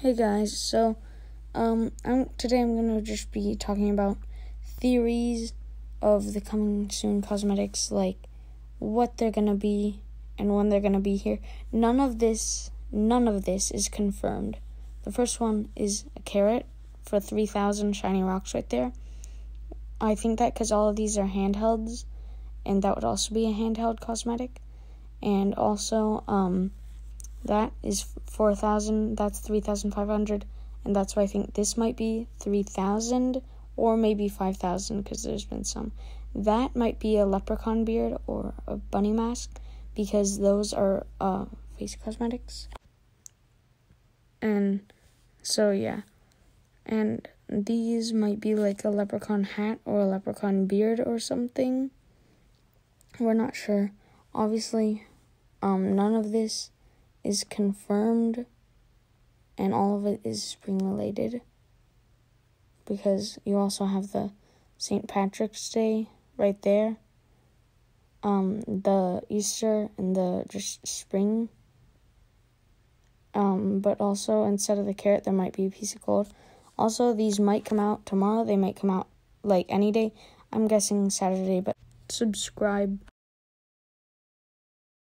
Hey guys, so um, I'm today I'm gonna just be talking about theories of the coming soon cosmetics, like what they're gonna be and when they're gonna be here. None of this, none of this is confirmed. The first one is a carrot for three thousand shiny rocks right there. I think that because all of these are handhelds, and that would also be a handheld cosmetic, and also um that is 4,000, that's 3,500, and that's why I think this might be 3,000 or maybe 5,000 because there's been some. That might be a leprechaun beard or a bunny mask because those are uh, face cosmetics. And so, yeah. And these might be like a leprechaun hat or a leprechaun beard or something. We're not sure. Obviously, um, none of this is confirmed and all of it is spring related because you also have the St. Patrick's Day right there. Um, the Easter and the just spring. Um, but also instead of the carrot, there might be a piece of gold. Also, these might come out tomorrow. They might come out like any day. I'm guessing Saturday, but subscribe.